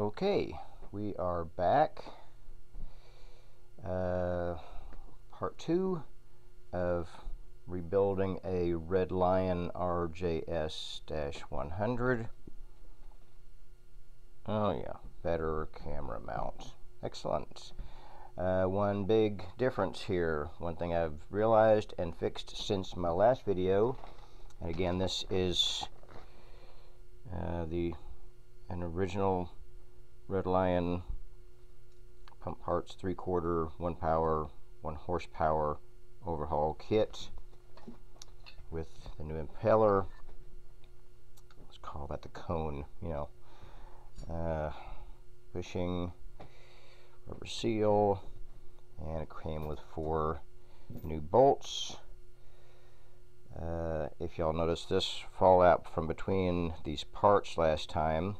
Okay, we are back. Uh, part two of rebuilding a Red Lion RJS-100. Oh yeah, better camera mount. Excellent. Uh, one big difference here, one thing I've realized and fixed since my last video, and again this is uh, the an original Red Lion pump parts, three quarter, one power, one horsepower overhaul kit with the new impeller. Let's call that the cone, you know. Uh, bushing, rubber seal, and it came with four new bolts. Uh, if y'all noticed this fallout from between these parts last time,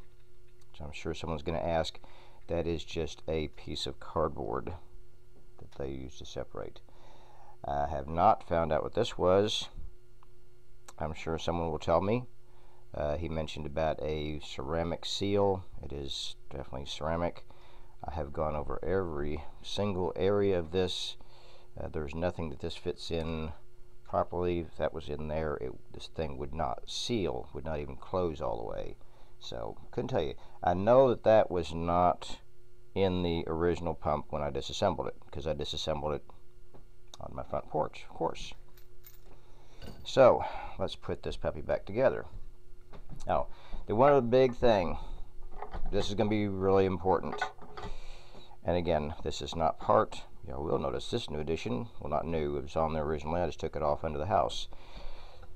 I'm sure someone's going to ask, that is just a piece of cardboard that they use to separate. I have not found out what this was. I'm sure someone will tell me. Uh, he mentioned about a ceramic seal. It is definitely ceramic. I have gone over every single area of this. Uh, there's nothing that this fits in properly. If that was in there, it, this thing would not seal, would not even close all the way. So, couldn't tell you. I know that that was not in the original pump when I disassembled it, because I disassembled it on my front porch, of course. So, let's put this puppy back together. Now, the one big thing, this is going to be really important. And again, this is not part, you will notice this new addition, well not new, it was on there originally, I just took it off under the house.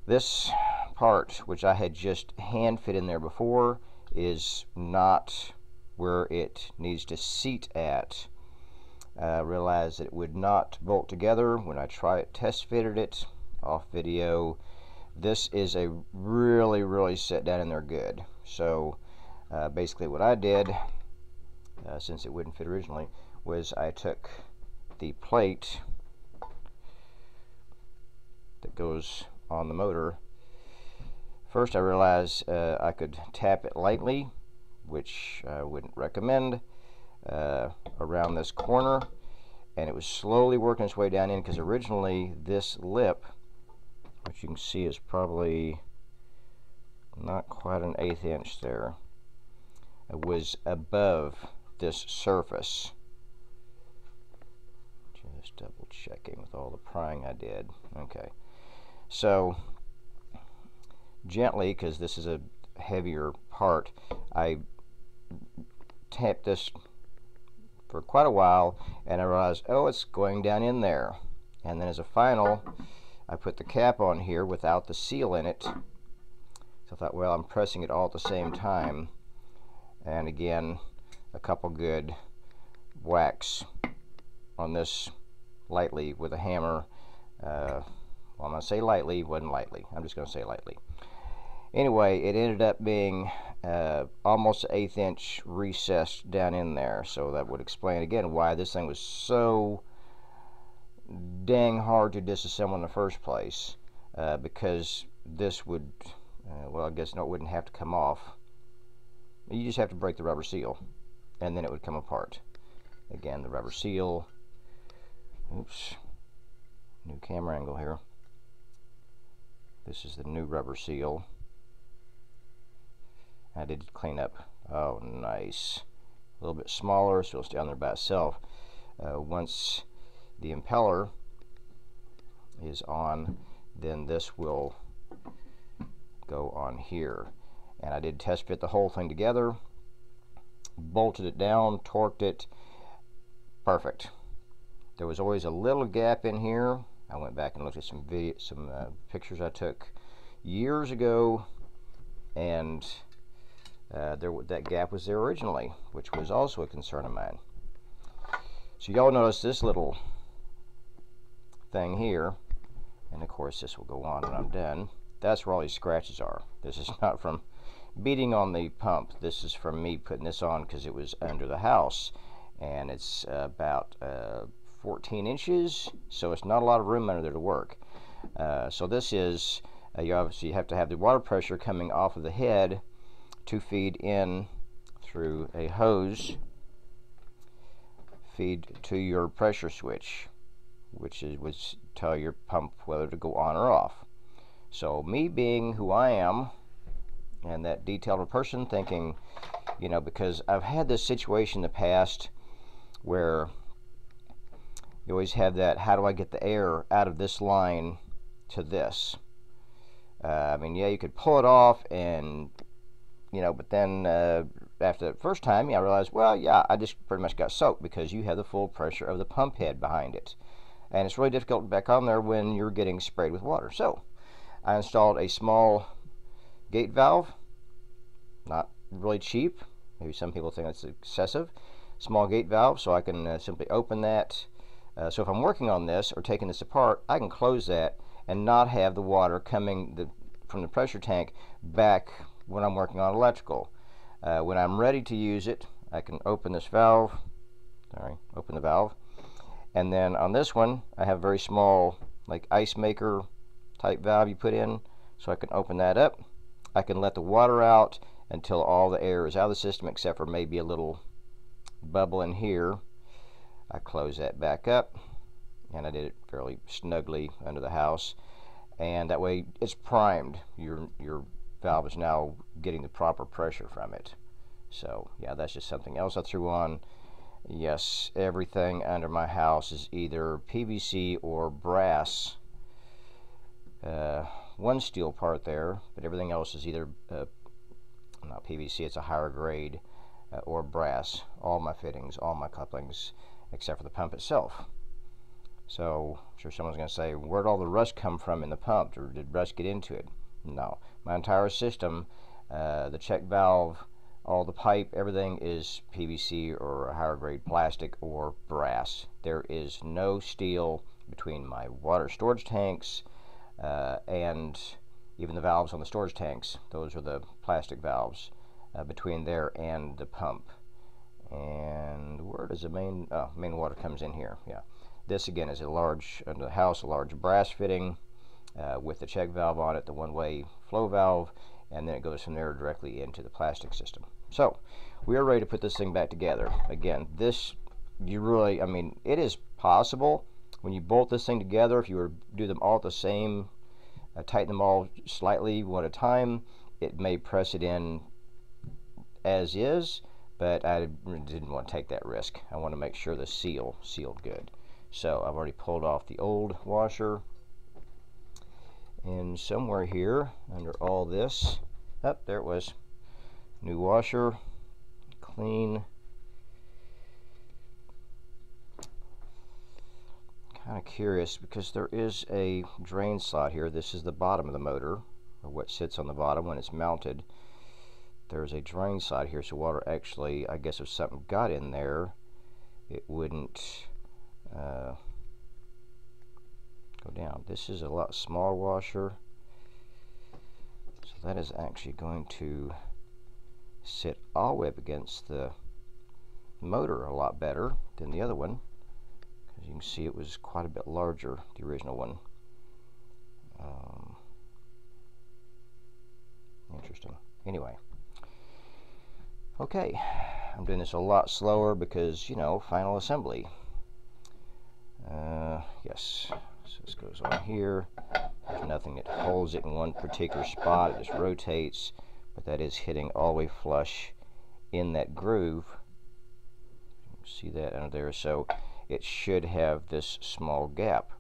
This part, which I had just hand fit in there before, is not where it needs to seat at. I realized that it would not bolt together when I try it, test fitted it off video. This is a really, really set down in there good. So uh, basically what I did, uh, since it wouldn't fit originally, was I took the plate that goes on the motor First I realized uh, I could tap it lightly, which I wouldn't recommend, uh, around this corner. And it was slowly working its way down in because originally this lip, which you can see is probably not quite an eighth inch there, was above this surface. Just double checking with all the prying I did. Okay. So gently, because this is a heavier part, I tapped this for quite a while and I realized, oh, it's going down in there. And then as a final, I put the cap on here without the seal in it. So I thought, well, I'm pressing it all at the same time. And again, a couple good whacks on this lightly with a hammer. Uh, well, I'm going to say lightly, wasn't lightly. I'm just going to say lightly anyway, it ended up being uh, almost an eighth inch recessed down in there. So that would explain again why this thing was so dang hard to disassemble in the first place. Uh, because this would, uh, well, I guess no, it wouldn't have to come off. You just have to break the rubber seal, and then it would come apart. Again, the rubber seal. Oops. New camera angle here. This is the new rubber seal. I did clean up. Oh, nice. A little bit smaller, so it'll stay on there by itself. Uh, once the impeller is on, then this will go on here. And I did test fit the whole thing together, bolted it down, torqued it. Perfect. There was always a little gap in here. I went back and looked at some video, some uh, pictures I took years ago, and uh, there that gap was there originally, which was also a concern of mine. So y'all notice this little thing here, and of course this will go on when I'm done. That's where all these scratches are. This is not from beating on the pump. This is from me putting this on because it was under the house, and it's uh, about uh, 14 inches, so it's not a lot of room under there to work. Uh, so this is, uh, you obviously have to have the water pressure coming off of the head to feed in through a hose feed to your pressure switch, which is would tell your pump whether to go on or off. So me being who I am, and that detailed person thinking, you know, because I've had this situation in the past where you always have that, how do I get the air out of this line to this? Uh, I mean, yeah, you could pull it off and, you know, but then uh, after the first time, yeah, I realized, well, yeah, I just pretty much got soaked because you have the full pressure of the pump head behind it. And it's really difficult to back on there when you're getting sprayed with water. So I installed a small gate valve, not really cheap. Maybe some people think it's excessive. Small gate valve, so I can uh, simply open that. Uh, so if I'm working on this or taking this apart, I can close that and not have the water coming the, from the pressure tank back when I'm working on electrical. Uh, when I'm ready to use it, I can open this valve, sorry, open the valve, and then on this one, I have a very small, like ice maker type valve you put in, so I can open that up. I can let the water out until all the air is out of the system except for maybe a little bubble in here. I close that back up, and I did it fairly snugly under the house, and that way it's primed. Your your valve is now getting the proper pressure from it. So yeah, that's just something else I threw on. Yes, everything under my house is either PVC or brass. Uh, one steel part there, but everything else is either uh, not PVC, it's a higher grade, uh, or brass. All my fittings, all my couplings, except for the pump itself. So, I'm sure someone's going to say, where'd all the rust come from in the pump, or did rust get into it? No, my entire system, uh, the check valve, all the pipe, everything is PVC or a higher grade plastic or brass. There is no steel between my water storage tanks uh, and even the valves on the storage tanks. Those are the plastic valves uh, between there and the pump. And where does the main oh, main water comes in here? Yeah, this again is a large under the house, a large brass fitting uh, with the check valve on it, the one-way flow valve, and then it goes from there directly into the plastic system. So we are ready to put this thing back together. Again, this you really, I mean, it is possible when you bolt this thing together, if you were to do them all at the same, uh, tighten them all slightly one at a time, it may press it in as is, but I didn't want to take that risk. I want to make sure the seal sealed good. So I've already pulled off the old washer, and somewhere here under all this. Up oh, there it was. New washer clean. Kind of curious because there is a drain slot here. This is the bottom of the motor or what sits on the bottom when it's mounted. There's a drain slot here so water actually I guess if something got in there it wouldn't uh, go down. This is a lot smaller washer. So that is actually going to sit all the way up against the motor a lot better than the other one. As you can see it was quite a bit larger, the original one. Um, interesting. Anyway. Okay, I'm doing this a lot slower because, you know, final assembly. Uh, yes. This goes on here. There's nothing that holds it in one particular spot. It just rotates, but that is hitting all the way flush in that groove. See that under there? So it should have this small gap.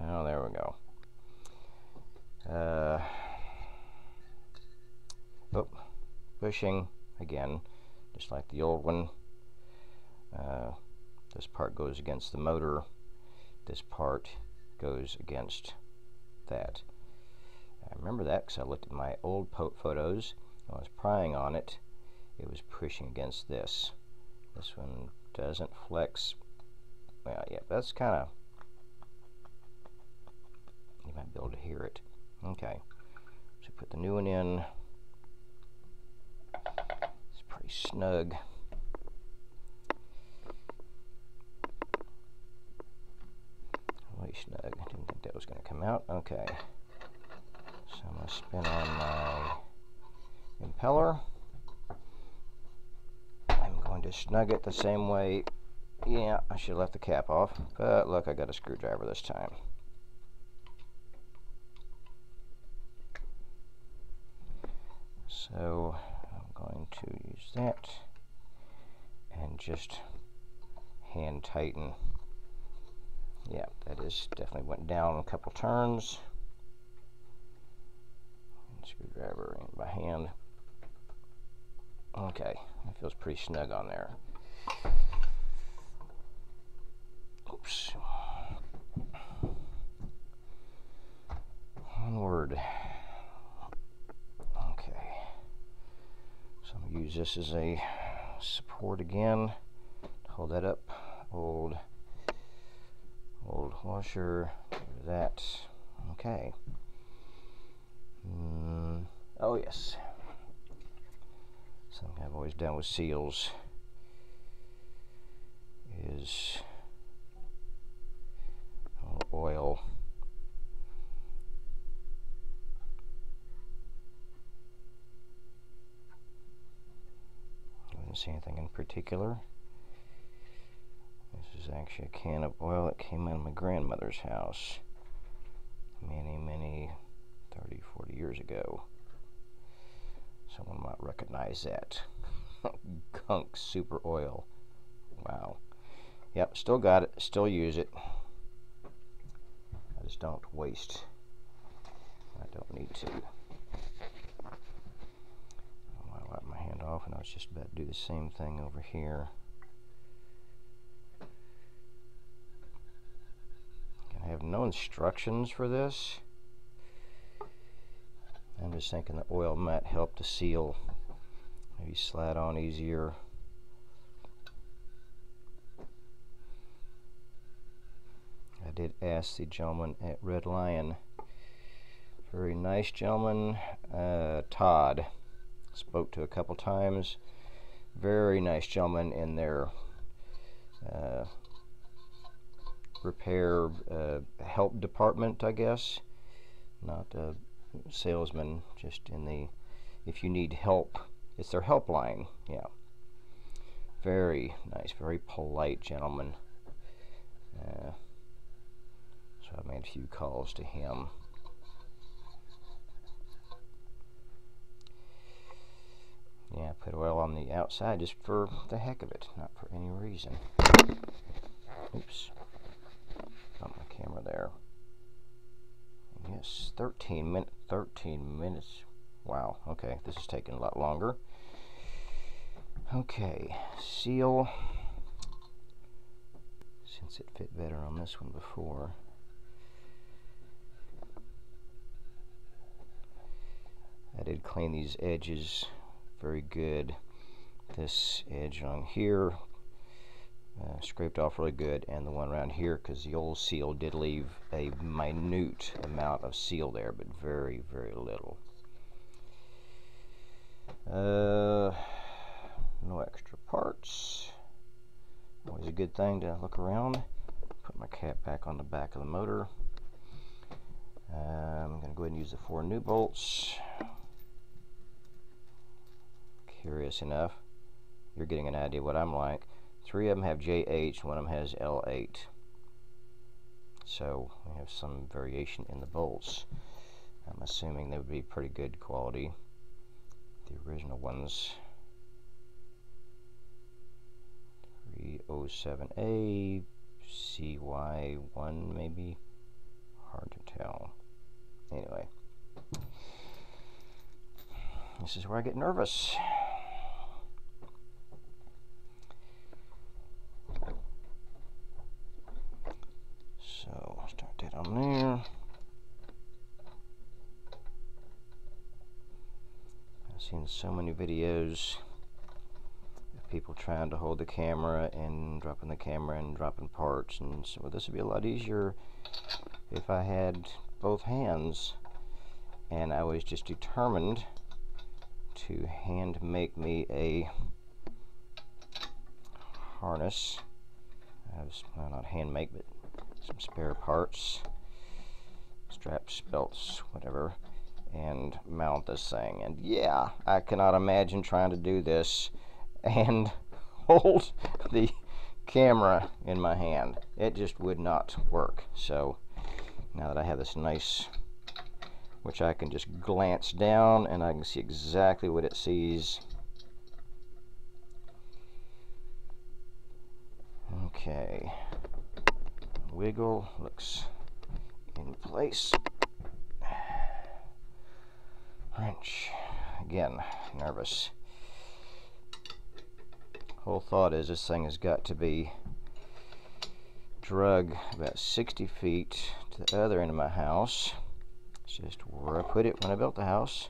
Oh, there we go. Uh, oh, pushing again, just like the old one. Uh, this part goes against the motor this part goes against that. I remember that because I looked at my old photos. I was prying on it. It was pushing against this. This one doesn't flex. Well, yeah, that's kind of... You might be able to hear it. Okay. So put the new one in. It's pretty snug. Snug. I didn't think that was going to come out. Okay. So I'm going to spin on my impeller. I'm going to snug it the same way. Yeah, I should have left the cap off, but look, I got a screwdriver this time. So I'm going to use that and just hand tighten. Yeah, that is definitely went down a couple turns. Screwdriver in by hand. Okay, it feels pretty snug on there. Oops. Onward. Okay. So I'm gonna use this as a support again. Hold that up. Old old washer. That. Okay. Mm. Oh yes. Something I've always done with seals is oil. I didn't see anything in particular. This is actually a can of oil that came out of my grandmother's house many, many 30, 40 years ago. Someone might recognize that. Gunk Super Oil. Wow. Yep, still got it. Still use it. I just don't waste. I don't need to. I wipe my hand off and I was just about to do the same thing over here. I have no instructions for this. I'm just thinking the oil might help to seal, maybe slide on easier. I did ask the gentleman at Red Lion, very nice gentleman, uh, Todd, spoke to a couple times, very nice gentleman in there. uh, repair uh, help department, I guess, not a salesman, just in the, if you need help, it's their helpline, yeah. Very nice, very polite gentleman. Uh, so I made a few calls to him. Yeah, put oil on the outside just for the heck of it, not for any reason. Oops. Camera there. Yes, 13 minutes. 13 minutes. Wow, okay, this is taking a lot longer. Okay, seal. Since it fit better on this one before. I did clean these edges very good. This edge on here uh, scraped off really good and the one around here because the old seal did leave a minute amount of seal there but very very little. Uh, no extra parts. Always a good thing to look around. Put my cap back on the back of the motor. Uh, I'm going to go ahead and use the four new bolts. Curious enough you're getting an idea what I'm like Three of them have JH, one of them has L8. So we have some variation in the bolts. I'm assuming they would be pretty good quality. The original ones 307A, CY1 maybe. Hard to tell. Anyway. This is where I get nervous. Down there. I've seen so many videos of people trying to hold the camera and dropping the camera and dropping parts and so well, this would be a lot easier if I had both hands and I was just determined to hand make me a harness. I was, well, not hand make, but some spare parts, straps, belts, whatever, and mount this thing. And yeah, I cannot imagine trying to do this and hold the camera in my hand. It just would not work. So now that I have this nice, which I can just glance down and I can see exactly what it sees. Okay. Wiggle looks in place. Wrench. Again, nervous. Whole thought is this thing has got to be drug about 60 feet to the other end of my house. It's just where I put it when I built the house.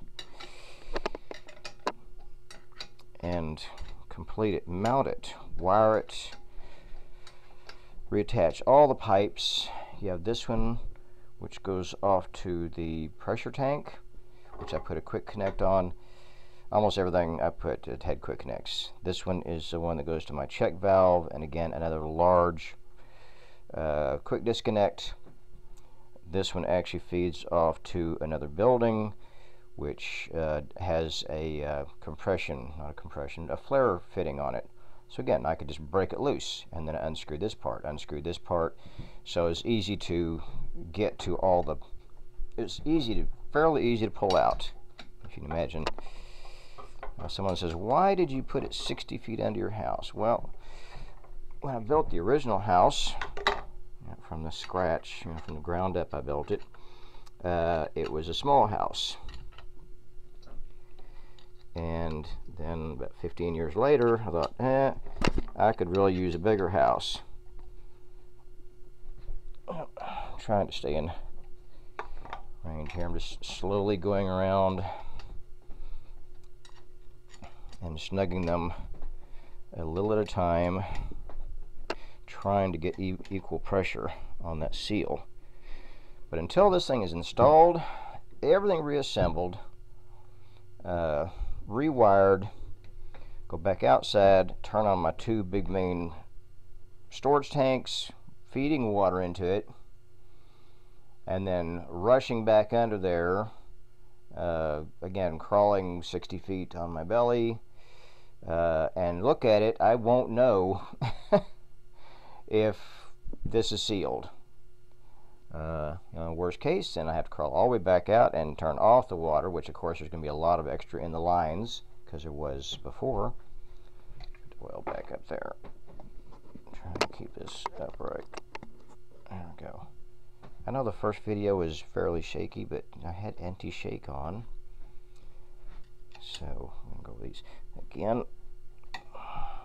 And complete it, mount it, wire it, reattach all the pipes. You have this one which goes off to the pressure tank which I put a quick connect on. Almost everything I put it had quick connects. This one is the one that goes to my check valve and again another large uh, quick disconnect. This one actually feeds off to another building which uh, has a uh, compression, not a compression, a flare fitting on it. So again, I could just break it loose and then unscrew this part, unscrew this part. So it's easy to get to all the, it's easy to, fairly easy to pull out, if you can imagine. Now someone says, why did you put it 60 feet under your house? Well, when I built the original house, from the scratch, you know, from the ground up I built it, uh, it was a small house. And then about 15 years later, I thought, eh, I could really use a bigger house. I'm trying to stay in range here. I'm just slowly going around and snugging them a little at a time, trying to get e equal pressure on that seal. But until this thing is installed, everything reassembled, uh, rewired, go back outside, turn on my two big main storage tanks, feeding water into it, and then rushing back under there, uh, again, crawling 60 feet on my belly, uh, and look at it, I won't know if this is sealed. Uh, worst case, then I have to crawl all the way back out and turn off the water, which of course there's going to be a lot of extra in the lines because there was before. Oil back up there. Trying to keep this upright. There we go. I know the first video was fairly shaky, but I had anti-shake on. So, I'm going to go with these again.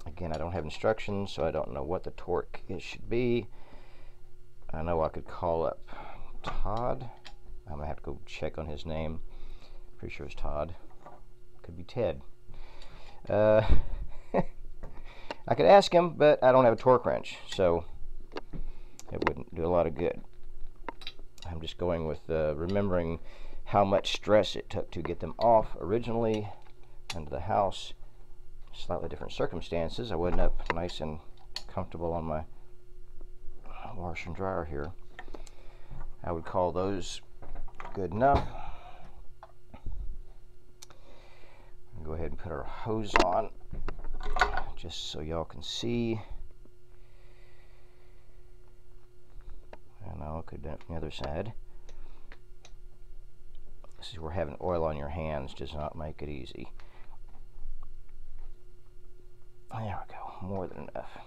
Again, I don't have instructions, so I don't know what the torque it should be. I know I could call up Todd. I'm to have to go check on his name. Pretty sure it's Todd. Could be Ted. Uh, I could ask him, but I don't have a torque wrench, so it wouldn't do a lot of good. I'm just going with uh, remembering how much stress it took to get them off originally into the house. Slightly different circumstances. I wasn't up nice and comfortable on my washer and dryer here. I would call those good enough. Go ahead and put our hose on just so y'all can see. And I'll it from the other side. This is where having oil on your hands does not make it easy. There we go, more than enough.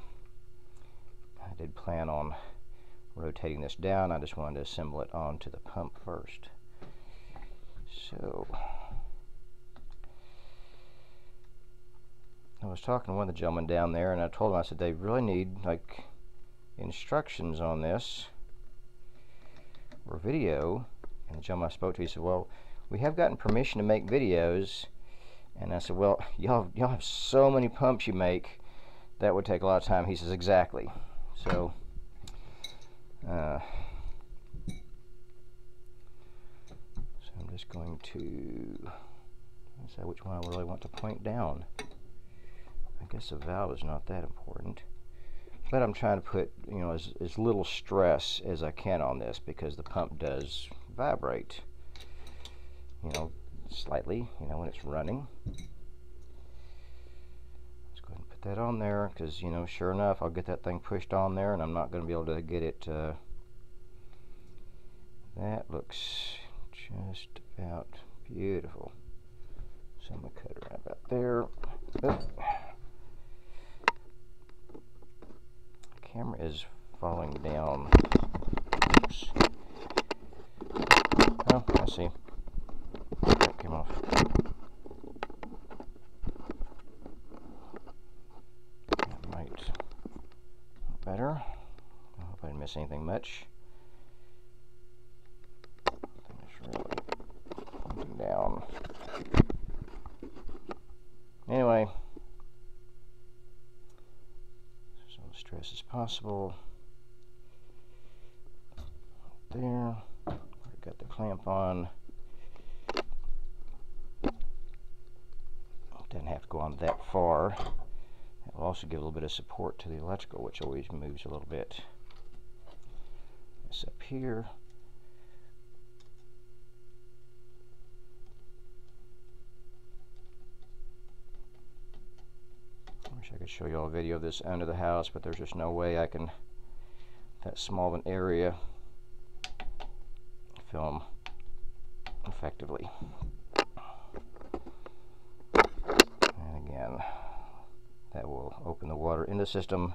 I did plan on rotating this down. I just wanted to assemble it onto the pump first. So, I was talking to one of the gentlemen down there, and I told him, I said, they really need, like, instructions on this, or video. And the gentleman I spoke to, he said, well, we have gotten permission to make videos. And I said, well, y'all y'all have so many pumps you make, that would take a lot of time. He says, exactly. So, uh, so I'm just going to decide which one I really want to point down. I guess the valve is not that important. But I'm trying to put, you know, as, as little stress as I can on this because the pump does vibrate, you know, slightly, you know, when it's running. Let's go ahead and put that on there because you know sure enough I'll get that thing pushed on there and I'm not going to be able to get it uh, that looks just about beautiful so I'm going to cut right about there Oop. camera is falling down Oops. oh I see that came off better. I I anything much. down. Anyway, as little stress as possible. There, I've got the clamp on. Doesn't have to go on that far. It'll also give a little bit of support to the electrical, which always moves a little bit. This up here. I wish I could show you all a video of this end of the house, but there's just no way I can, that small of an area, film effectively. And again, that will open the water in the system.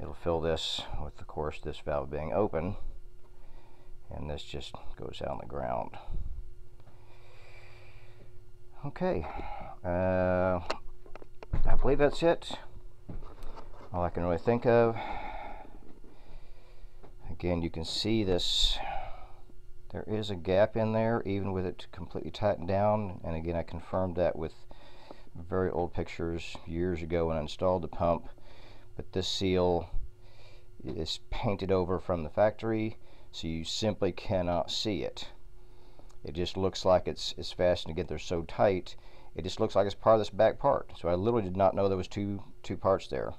It'll fill this with, of course, this valve being open. And this just goes out on the ground. Okay. Uh, I believe that's it. All I can really think of. Again, you can see this. There is a gap in there, even with it completely tightened down. And again, I confirmed that with very old pictures years ago when I installed the pump but this seal is painted over from the factory so you simply cannot see it. It just looks like it's, it's fastened to get there so tight it just looks like it's part of this back part. So I literally did not know there was two two parts there.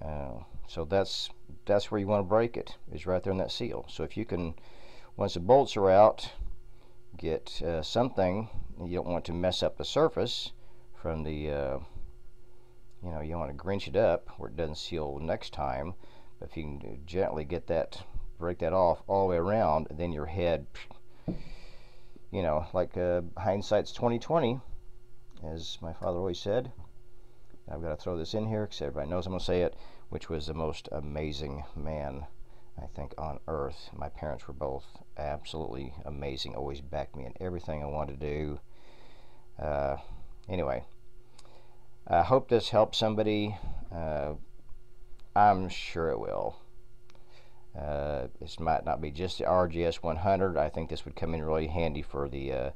Uh, so that's that's where you want to break it is right there in that seal. So if you can once the bolts are out get uh, something you don't want to mess up the surface from the uh, you know you don't want to grinch it up where it doesn't seal next time but if you can gently get that break that off all the way around then your head you know like uh, hindsight's 2020 as my father always said I've got to throw this in here because everybody knows I'm going to say it which was the most amazing man I think, on earth. My parents were both absolutely amazing, always backed me in everything I wanted to do. Uh, anyway, I hope this helps somebody. Uh, I'm sure it will. Uh, this might not be just the RJS 100. I think this would come in really handy for the uh,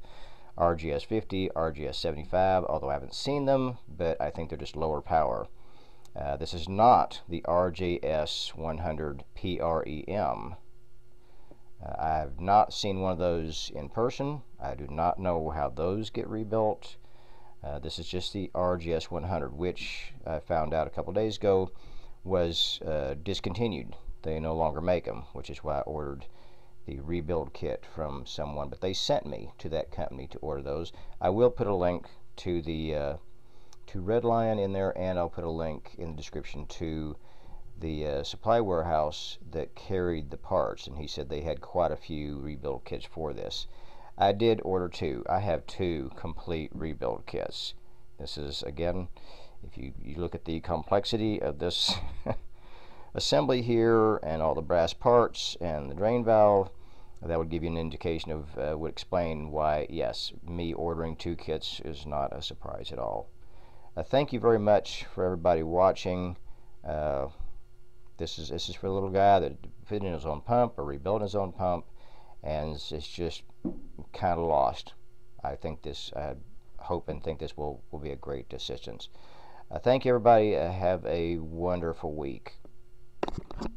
RJS 50, RJS 75, although I haven't seen them, but I think they're just lower power. Uh, this is not the RJS 100 PREM. Uh, I've not seen one of those in person. I do not know how those get rebuilt. Uh, this is just the RJS 100, which I found out a couple days ago was uh, discontinued. They no longer make them, which is why I ordered the rebuild kit from someone. But they sent me to that company to order those. I will put a link to the uh, to Red Lion in there, and I'll put a link in the description to the uh, supply warehouse that carried the parts, and he said they had quite a few rebuild kits for this. I did order two. I have two complete rebuild kits. This is, again, if you, you look at the complexity of this assembly here and all the brass parts and the drain valve, that would give you an indication of, uh, would explain why, yes, me ordering two kits is not a surprise at all. Uh, thank you very much for everybody watching. Uh, this is this is for a little guy that fitting his own pump or rebuilding his own pump, and it's, it's just kind of lost. I think this, I hope and think this will will be a great assistance. Uh, thank you, everybody. Uh, have a wonderful week. Thank you.